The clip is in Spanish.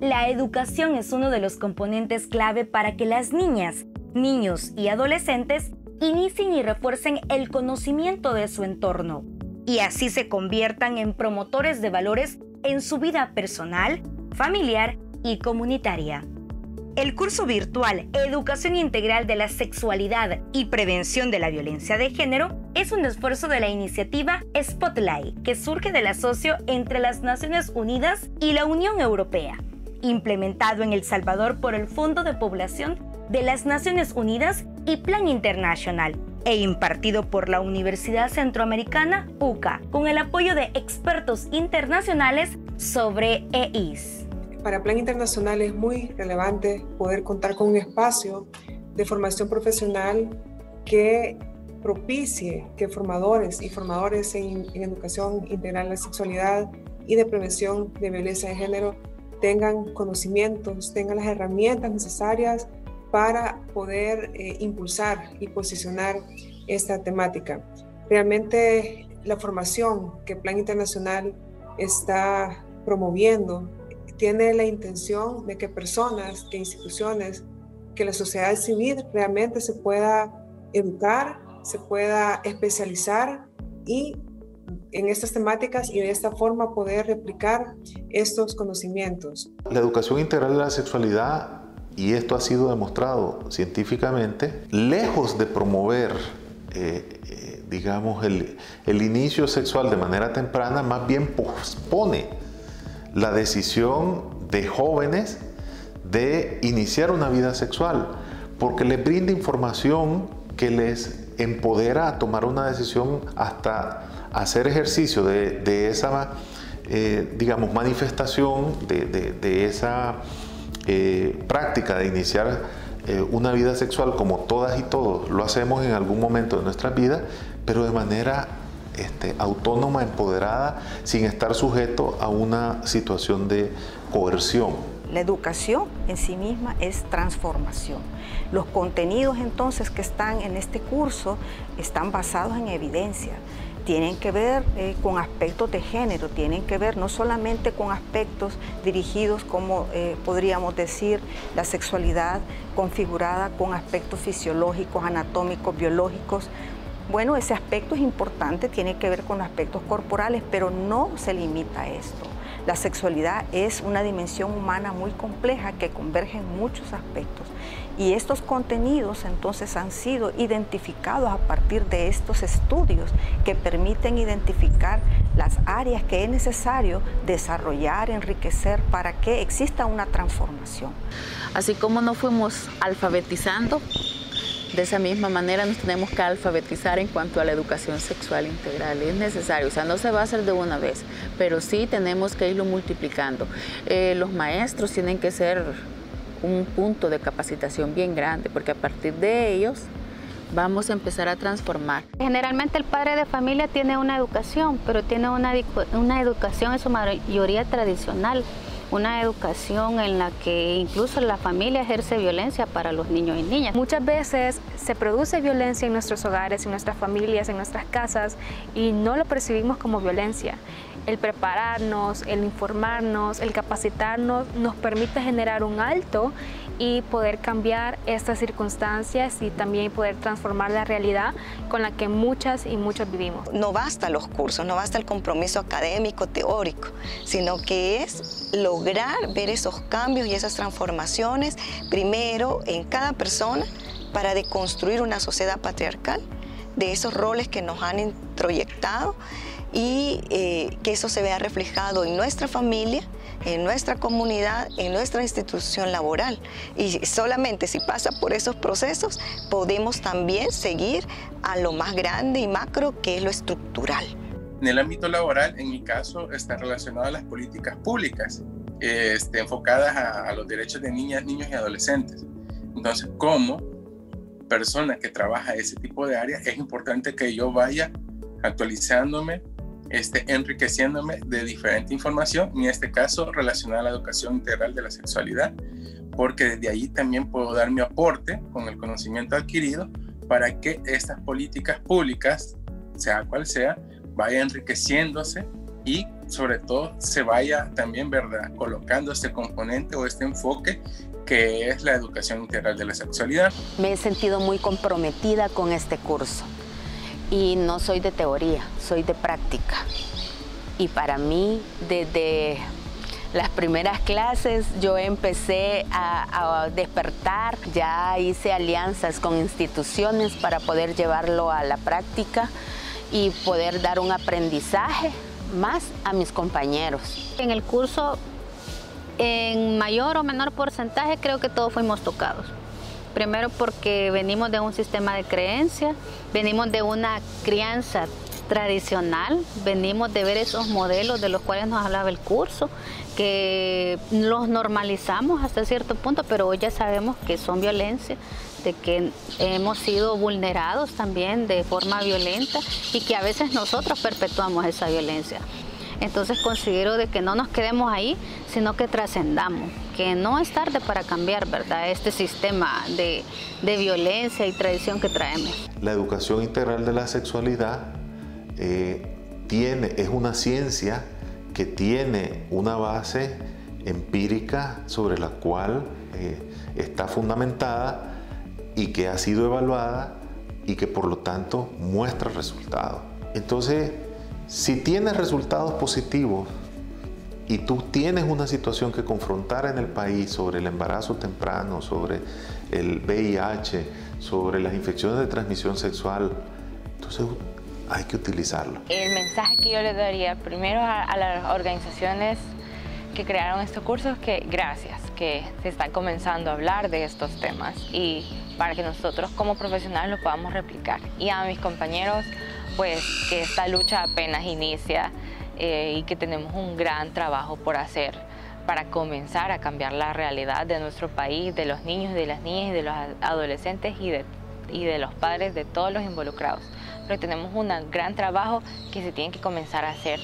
la educación es uno de los componentes clave para que las niñas, niños y adolescentes inicien y refuercen el conocimiento de su entorno y así se conviertan en promotores de valores en su vida personal, familiar y comunitaria. El curso virtual Educación Integral de la Sexualidad y Prevención de la Violencia de Género es un esfuerzo de la iniciativa Spotlight que surge del asocio entre las Naciones Unidas y la Unión Europea, implementado en El Salvador por el Fondo de Población de las Naciones Unidas y Plan Internacional, e impartido por la Universidad Centroamericana UCA, con el apoyo de expertos internacionales sobre EIS. Para Plan Internacional es muy relevante poder contar con un espacio de formación profesional que propicie que formadores y formadores en, en educación integral de sexualidad y de prevención de violencia de género tengan conocimientos, tengan las herramientas necesarias para poder eh, impulsar y posicionar esta temática. Realmente la formación que Plan Internacional está promoviendo tiene la intención de que personas, que instituciones, que la sociedad civil realmente se pueda educar, se pueda especializar y en estas temáticas y de esta forma poder replicar estos conocimientos. La educación integral de la sexualidad y esto ha sido demostrado científicamente, lejos de promover, eh, eh, digamos, el, el inicio sexual de manera temprana, más bien pospone la decisión de jóvenes de iniciar una vida sexual, porque les brinda información que les empodera a tomar una decisión hasta hacer ejercicio de, esa, eh, digamos, manifestación, de esa eh, práctica de iniciar eh, una vida sexual como todas y todos lo hacemos en algún momento de nuestra vida, pero de manera este, autónoma, empoderada, sin estar sujeto a una situación de coerción. La educación en sí misma es transformación. Los contenidos entonces que están en este curso están basados en evidencia tienen que ver eh, con aspectos de género, tienen que ver no solamente con aspectos dirigidos, como eh, podríamos decir, la sexualidad configurada con aspectos fisiológicos, anatómicos, biológicos. Bueno, ese aspecto es importante, tiene que ver con aspectos corporales, pero no se limita a esto. La sexualidad es una dimensión humana muy compleja que converge en muchos aspectos y estos contenidos entonces han sido identificados a partir de estos estudios que permiten identificar las áreas que es necesario desarrollar, enriquecer para que exista una transformación. Así como nos fuimos alfabetizando, de esa misma manera nos tenemos que alfabetizar en cuanto a la educación sexual integral. Es necesario, o sea, no se va a hacer de una vez, pero sí tenemos que irlo multiplicando. Eh, los maestros tienen que ser un punto de capacitación bien grande, porque a partir de ellos vamos a empezar a transformar. Generalmente el padre de familia tiene una educación, pero tiene una, una educación en su mayoría tradicional, una educación en la que incluso la familia ejerce violencia para los niños y niñas. Muchas veces se produce violencia en nuestros hogares, en nuestras familias, en nuestras casas y no lo percibimos como violencia el prepararnos, el informarnos, el capacitarnos nos permite generar un alto y poder cambiar estas circunstancias y también poder transformar la realidad con la que muchas y muchos vivimos. No basta los cursos, no basta el compromiso académico, teórico, sino que es lograr ver esos cambios y esas transformaciones primero en cada persona para deconstruir una sociedad patriarcal de esos roles que nos han introyectado y eh, que eso se vea reflejado en nuestra familia, en nuestra comunidad, en nuestra institución laboral. Y solamente si pasa por esos procesos, podemos también seguir a lo más grande y macro, que es lo estructural. En el ámbito laboral, en mi caso, está relacionado a las políticas públicas, este, enfocadas a, a los derechos de niñas, niños y adolescentes. Entonces, como persona que trabaja ese tipo de áreas, es importante que yo vaya actualizándome este, enriqueciéndome de diferente información, en este caso relacionada a la educación integral de la sexualidad, porque desde ahí también puedo dar mi aporte con el conocimiento adquirido para que estas políticas públicas, sea cual sea, vayan enriqueciéndose y sobre todo se vaya también, ¿verdad?, colocando este componente o este enfoque que es la educación integral de la sexualidad. Me he sentido muy comprometida con este curso y no soy de teoría, soy de práctica. Y para mí, desde las primeras clases yo empecé a, despertar, ya hice alianzas con instituciones para poder llevarlo a la práctica y poder dar un aprendizaje más a mis compañeros. En el curso, en mayor o menor porcentaje, creo que todos fuimos tocados. Primero porque venimos de un sistema de creencias, venimos de una crianza tradicional, venimos de ver esos modelos de los cuales nos hablaba el curso, que los normalizamos hasta cierto punto, pero hoy ya sabemos que son violencia, de que hemos sido vulnerados también de forma violenta y que a veces nosotros perpetuamos esa violencia. Entonces considero de que no nos quedemos ahí, sino que trascendamos, que no es tarde para cambiar, ¿verdad? Este sistema de, de violencia y tradición que traemos. La educación integral de la sexualidad eh, tiene, es una ciencia que tiene una base empírica sobre la cual eh, está fundamentada y que ha sido evaluada y que por lo tanto muestra resultados. Entonces, si tienes resultados positivos y tú tienes una situación que confrontar en el país sobre el embarazo temprano, sobre el VIH, sobre las infecciones de transmisión sexual, entonces hay que utilizarlo. El mensaje que yo le daría primero a, las organizaciones que crearon estos cursos que gracias, que se están comenzando a hablar de estos temas y para que nosotros como profesionales lo podamos replicar. Y a mis compañeros, pues que esta lucha apenas inicia eh, y que tenemos un gran trabajo por hacer para comenzar a cambiar la realidad de nuestro país, de los niños, de las niñas y de los adolescentes y de, y de los padres, de todos los involucrados pero tenemos un gran trabajo que se tiene que comenzar a hacer.